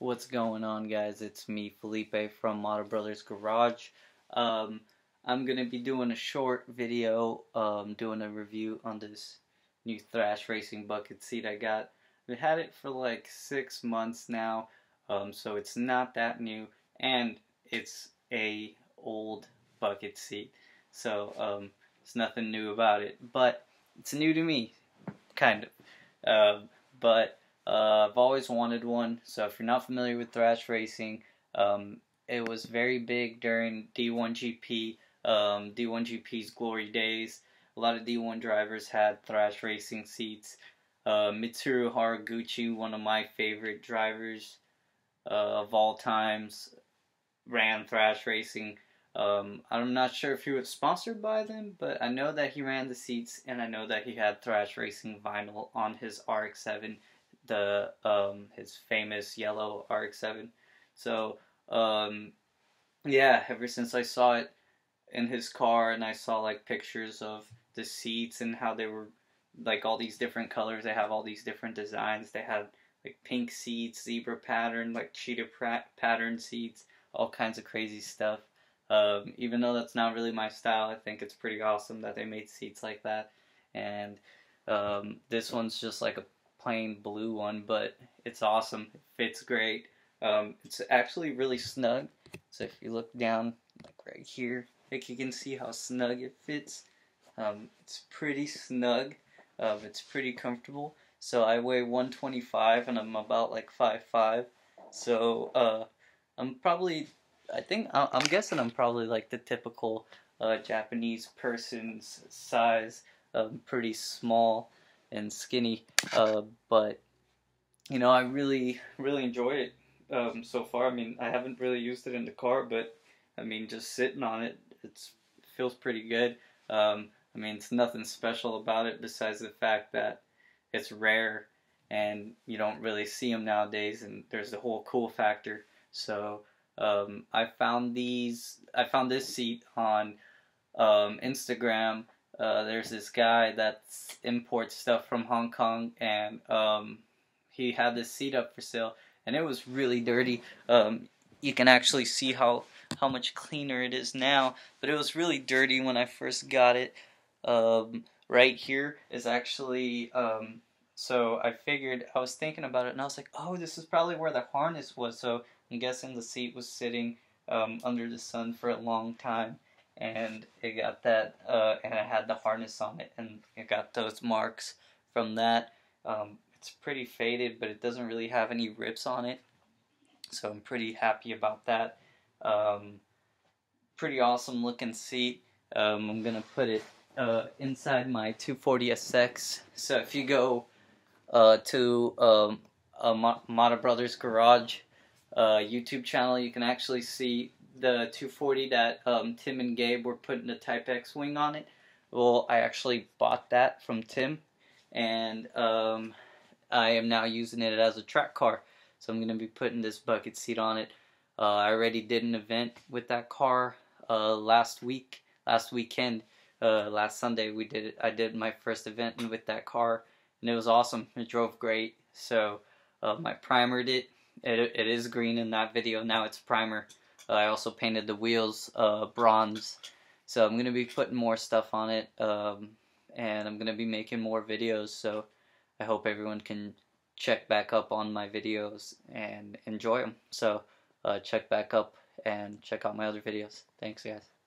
What's going on guys? It's me Felipe from Model Brothers Garage. Um, I'm going to be doing a short video um, doing a review on this new Thrash Racing bucket seat I got. I've had it for like six months now um, so it's not that new and it's a old bucket seat so um, it's nothing new about it but it's new to me kind of. Uh, but uh, I've always wanted one. So if you're not familiar with thrash racing, um, it was very big during D1GP, um, D1GP's glory days. A lot of D1 drivers had thrash racing seats. Uh, Mitsuru Haraguchi, one of my favorite drivers uh, of all times, ran thrash racing. Um, I'm not sure if he was sponsored by them, but I know that he ran the seats, and I know that he had Thrash Racing vinyl on his RX-7, the um, his famous yellow RX-7. So um, yeah, ever since I saw it in his car, and I saw like pictures of the seats and how they were like all these different colors. They have all these different designs. They had like pink seats, zebra pattern, like cheetah pattern seats, all kinds of crazy stuff. Um, even though that's not really my style, I think it's pretty awesome that they made seats like that. And um, this one's just like a plain blue one, but it's awesome. It fits great. Um, it's actually really snug. So if you look down, like right here, like you can see how snug it fits. Um, it's pretty snug. Um, it's pretty comfortable. So I weigh 125 and I'm about like 5'5". So uh, I'm probably I think I'm guessing I'm probably like the typical uh, Japanese person's size, um, pretty small and skinny. Uh, but you know, I really really enjoy it um, so far. I mean, I haven't really used it in the car, but I mean, just sitting on it, it's it feels pretty good. Um, I mean, it's nothing special about it besides the fact that it's rare and you don't really see them nowadays, and there's the whole cool factor. So um, I found these. I found this seat on um, Instagram. Uh, there's this guy that imports stuff from Hong Kong, and um, he had this seat up for sale, and it was really dirty. Um, you can actually see how how much cleaner it is now, but it was really dirty when I first got it. Um, right here is actually um, so I figured I was thinking about it, and I was like, oh, this is probably where the harness was. So I'm guessing the seat was sitting um, under the sun for a long time and it got that uh, and it had the harness on it and it got those marks from that. Um, it's pretty faded but it doesn't really have any rips on it so I'm pretty happy about that. Um, pretty awesome looking seat. Um, I'm gonna put it uh, inside my 240SX so if you go uh, to um, Mata Brothers Garage uh, YouTube channel, you can actually see the 240 that um, Tim and Gabe were putting the Type X wing on it. Well, I actually bought that from Tim, and um, I am now using it as a track car. So I'm going to be putting this bucket seat on it. Uh, I already did an event with that car uh, last week, last weekend, uh, last Sunday. We did it. I did my first event with that car, and it was awesome. It drove great. So I primered it it, it is green in that video. Now it's primer. Uh, I also painted the wheels uh, bronze. So I'm going to be putting more stuff on it. Um, and I'm going to be making more videos. So I hope everyone can check back up on my videos and enjoy them. So uh, check back up and check out my other videos. Thanks guys.